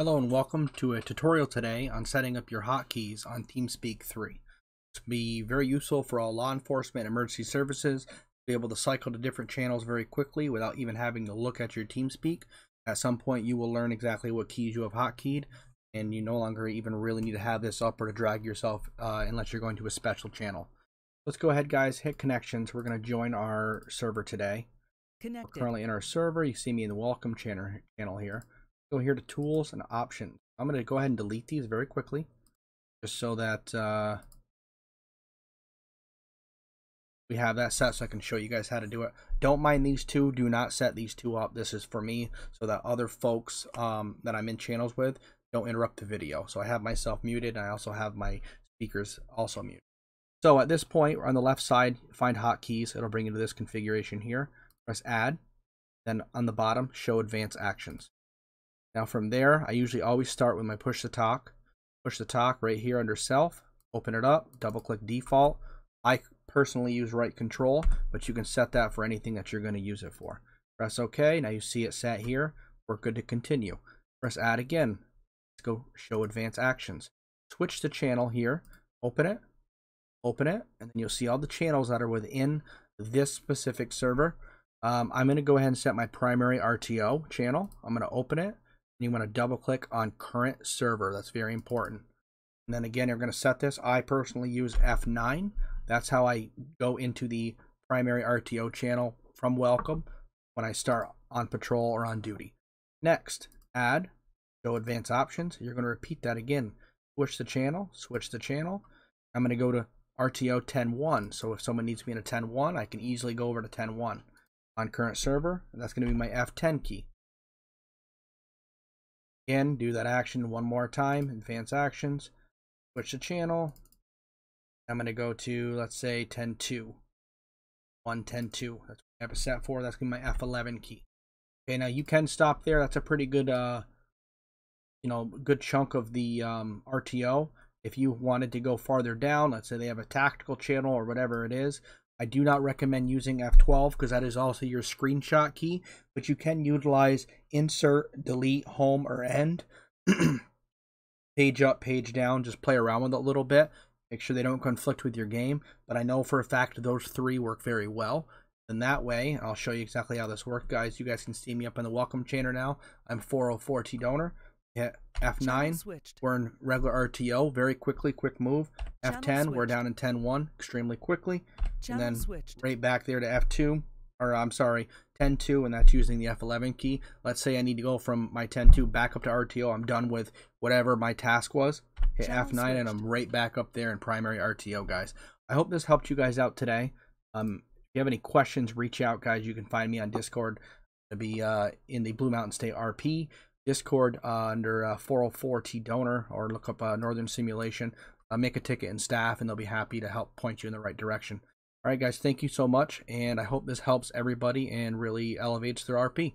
Hello and welcome to a tutorial today on setting up your hotkeys on TeamSpeak 3. This will be very useful for all law enforcement emergency services, to be able to cycle to different channels very quickly without even having to look at your TeamSpeak. At some point you will learn exactly what keys you have hotkeyed and you no longer even really need to have this up or to drag yourself uh, unless you're going to a special channel. Let's go ahead guys, hit connections. We're going to join our server today. Connected. We're currently in our server. You see me in the welcome channel here go here to tools and options. I'm going to go ahead and delete these very quickly just so that uh, we have that set so I can show you guys how to do it. Don't mind these two. Do not set these two up. This is for me so that other folks um, that I'm in channels with don't interrupt the video. So I have myself muted and I also have my speakers also muted. So at this point on the left side, find hotkeys. It'll bring you to this configuration here. Press add. Then on the bottom, show advanced actions. Now from there, I usually always start with my push to talk. Push to talk right here under self, open it up, double click default. I personally use right control, but you can set that for anything that you're going to use it for. Press OK. Now you see it set here. We're good to continue. Press add again. Let's go show advanced actions. Switch the channel here. Open it. Open it. And then you'll see all the channels that are within this specific server. Um, I'm going to go ahead and set my primary RTO channel. I'm going to open it you want to double click on current server. That's very important. And then again, you're going to set this. I personally use F9. That's how I go into the primary RTO channel from welcome when I start on patrol or on duty. Next, add, go advanced options. You're going to repeat that again. Switch the channel, switch the channel. I'm going to go to RTO 10.1. So if someone needs me in a 10.1, I can easily go over to 10.1 on current server. That's going to be my F10 key. Again, do that action one more time, advance actions, switch the channel. I'm going to go to, let's say, 10.2. 110.2. That's what I have it set for. That's going to be my F11 key. Okay, now you can stop there. That's a pretty good, uh, you know, good chunk of the um, RTO. If you wanted to go farther down, let's say they have a tactical channel or whatever it is, I do not recommend using F12 because that is also your screenshot key, but you can utilize insert, delete, home, or end. page up, page down, just play around with it a little bit. Make sure they don't conflict with your game, but I know for a fact those three work very well. And that way, I'll show you exactly how this works, guys. You guys can see me up in the welcome channel now. I'm 404T donor hit F9. We're in regular RTO very quickly, quick move. F10, we're down in 10-1 extremely quickly. Channel and then switched. right back there to F2, or I'm sorry, 10-2, and that's using the F11 key. Let's say I need to go from my 10-2 back up to RTO. I'm done with whatever my task was. Hit Channel F9, switched. and I'm right back up there in primary RTO, guys. I hope this helped you guys out today. Um, if you have any questions, reach out, guys. You can find me on Discord to be uh, in the Blue Mountain State RP. Discord uh, under uh, 404T donor or look up uh, Northern Simulation. Uh, make a ticket and staff, and they'll be happy to help point you in the right direction. All right, guys, thank you so much, and I hope this helps everybody and really elevates their RP.